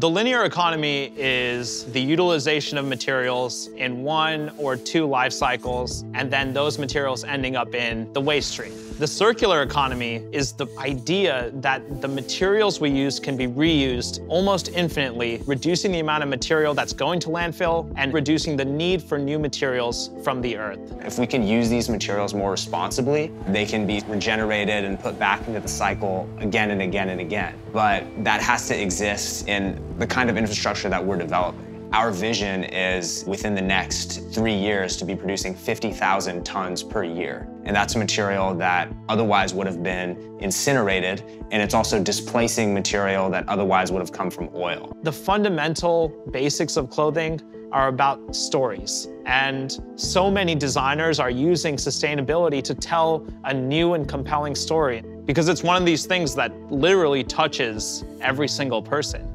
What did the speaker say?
The linear economy is the utilization of materials in one or two life cycles, and then those materials ending up in the waste stream. The circular economy is the idea that the materials we use can be reused almost infinitely, reducing the amount of material that's going to landfill and reducing the need for new materials from the earth. If we can use these materials more responsibly, they can be regenerated and put back into the cycle again and again and again. But that has to exist in the kind of infrastructure that we're developing. Our vision is within the next three years to be producing 50,000 tons per year. And that's material that otherwise would have been incinerated, and it's also displacing material that otherwise would have come from oil. The fundamental basics of clothing are about stories. And so many designers are using sustainability to tell a new and compelling story because it's one of these things that literally touches every single person.